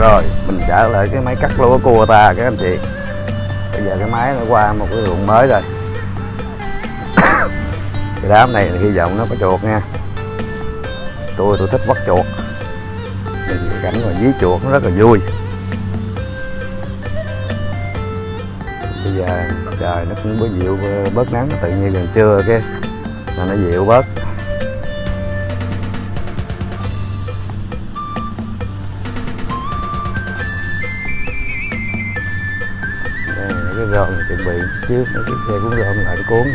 rồi, mình trở lại cái máy cắt lúa cua ta các anh chị. Bây giờ cái máy nó qua một cái ruộng mới rồi. Cái đám này hy vọng nó có chuột nha. Tôi tôi thích bắt chuột. Cảnh mà dí chuột nó rất là vui. Bây giờ trời nó cũng bớt dịu, bớt nắng, tự nhiên gần trưa cái, là nó dịu bớt. Cái rơm này chuẩn bị xíu, mấy cái xe cuốn rơm lại cuốn.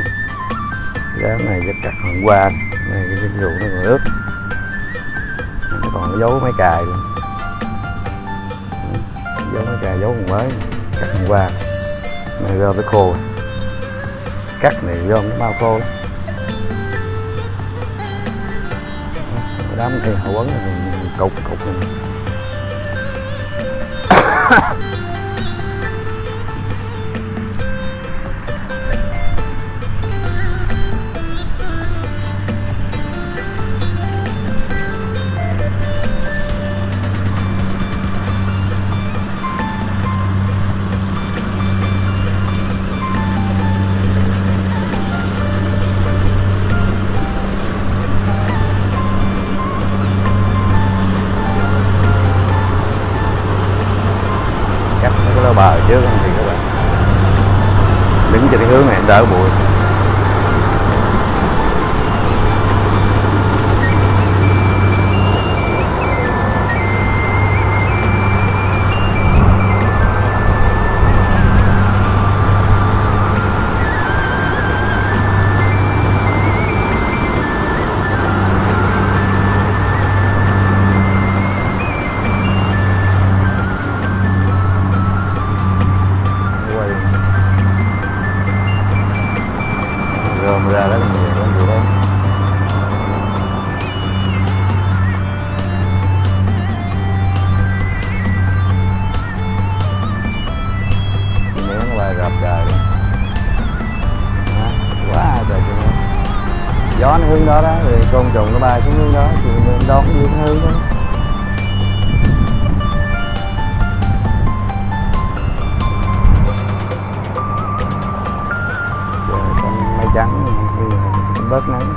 Lá này chắc cắt hôm qua, này cái cái ruộng nó còn ướt. Nó còn cái dấu máy cài luôn. Dấu máy cài dấu còn mới cắt hôm qua. Này rơm cái khô. Cắt này rơm nó bao khô. Đám cây hậu quấn này, cục cục này. Đứng trên cái hướng này đỡ bụi. Hướng đó đó, rồi côn trùng nó bay xuống hướng đó, thì mình đón đi cái hướng đó. Con mây trắng thì bớt nắng.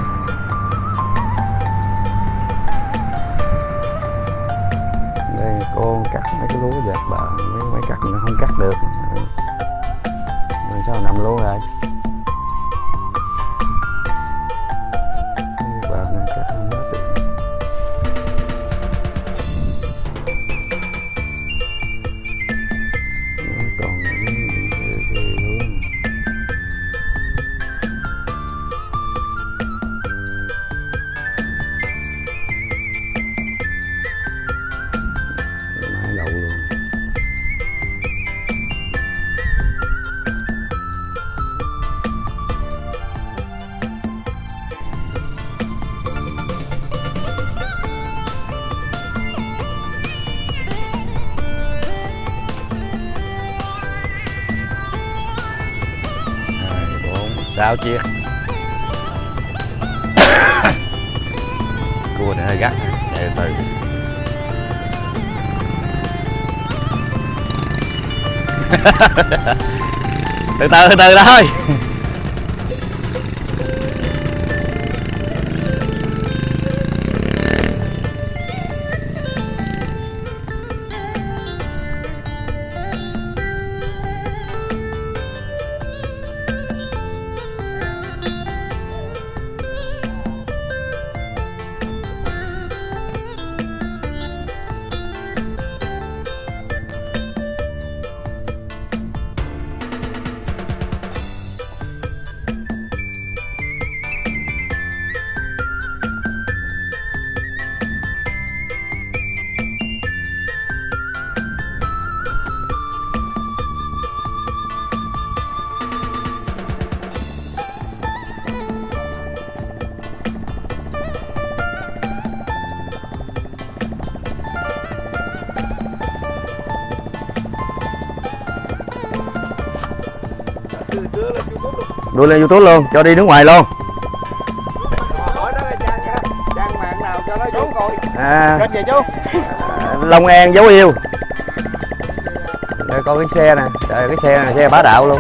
Đây, cô cắt mấy cái lúa dẹp bờ mấy mấy cắt nó không cắt được. Rồi sao nằm luôn rồi sao sáu chiếc cua này hơi gắt. Chạy từ từ từ từ thôi. đưa lên youtube luôn cho đi nước ngoài luôn. À, kênh gì chú Long An dấu yêu. Đây coi cái xe nè. Trời cái xe này xe bá đạo luôn.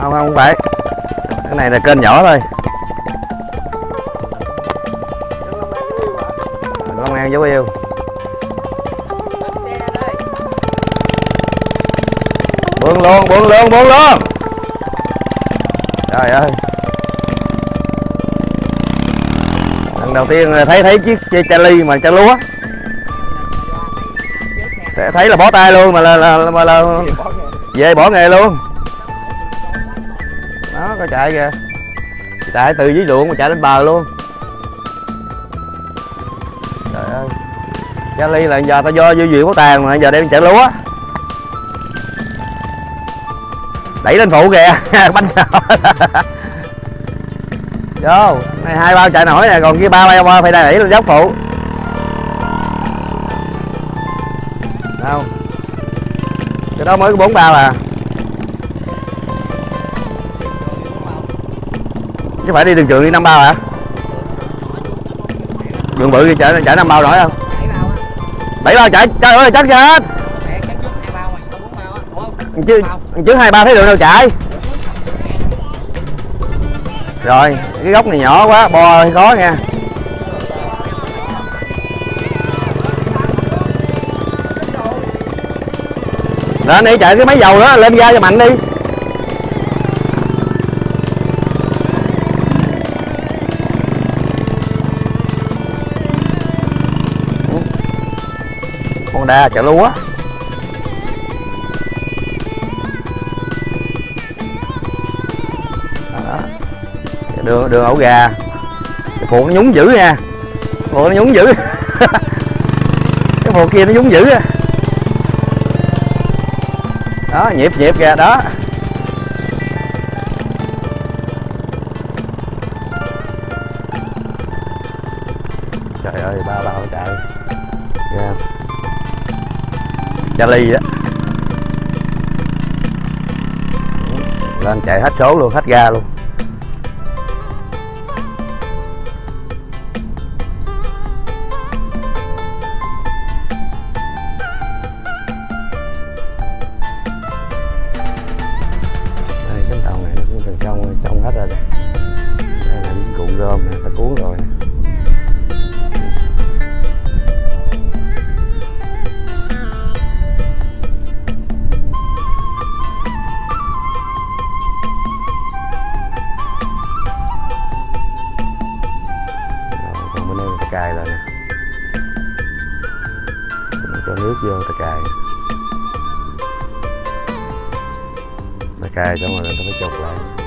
Không không phải. Cái này là kênh nhỏ thôi. Long an dấu yêu. Buông luôn buông luôn buông luôn. Trời ơi. Lần đầu tiên thấy thấy chiếc xe chali mà chở lúa. Thấy là bó tay luôn mà là, là, mà là về bỏ nghề luôn. Đó có chạy kìa. Chạy từ dưới ruộng mà chạy đến bờ luôn. Trời ơi. Chali là giờ tao do dư duyệt có tàn mà giờ đem chạy lúa. Đẩy lên phụ kìa. Bánh vô. Này hai bao chạy nổi nè còn kia ba bao phải đẩy lên dốc phụ. Đâu cái đó mới có bốn bao à. Chứ phải đi đường trường đi năm bao hả? Đường bự kia chở chở năm bao nổi không? Bảy bao chạy. Trời ơi chết chứ chứ hai ba thấy đường đâu chạy. Rồi, cái góc này nhỏ quá, bo hơi khó nha. Đó đi, chạy cái máy dầu đó, lên ga cho mạnh đi. Con đa chạy lúa. Đường đường ổ gà. Cái phụ nó nhúng dữ nha. Phụ nó nhúng dữ. Cái phụ kia nó nhúng dữ đó nhịp nhịp kìa đó. Trời ơi, ba bao chạy. Yeah. Charlie đó lên chạy hết số luôn, hết ga luôn. Cài xong rồi ta phải chụp lại.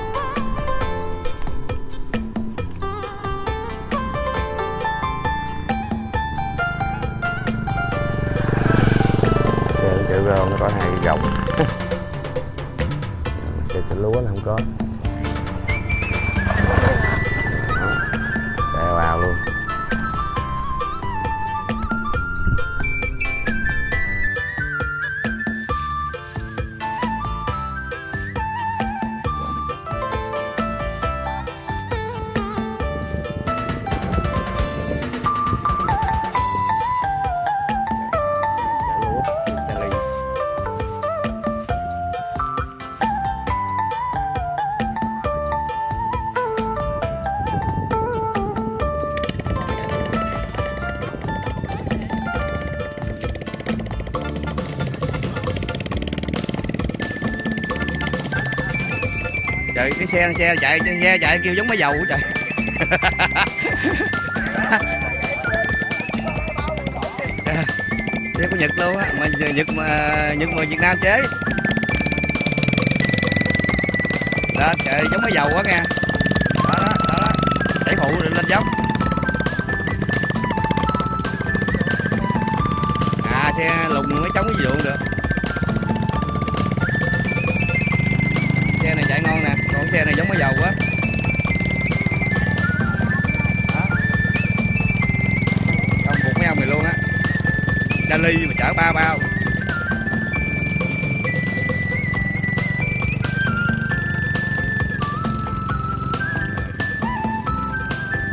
Trời cái xe xe chạy xe chạy kêu giống máy dầu trời. Xe của nhật luôn á mà nhật mà nhật mà việt nam chế. Đó trời giống máy dầu quá nha đó đó đó, đó. đẩy phụ rồi lên giống. À xe lùng mới chống cái ruộng được. Xe này giống cái dầu quá trong bụng mấy ông này luôn á. Dali mà chở ba bao.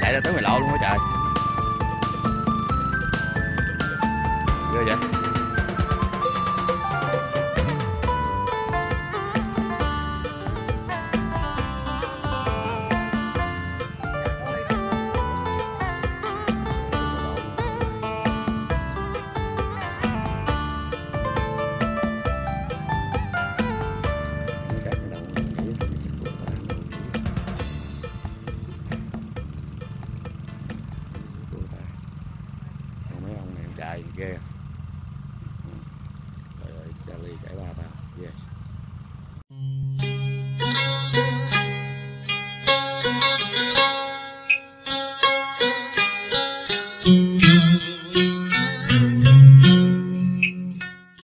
Chạy ra tới mày lộ luôn á trời. dài ghê. Rồi Charlie chạy ba vào yes.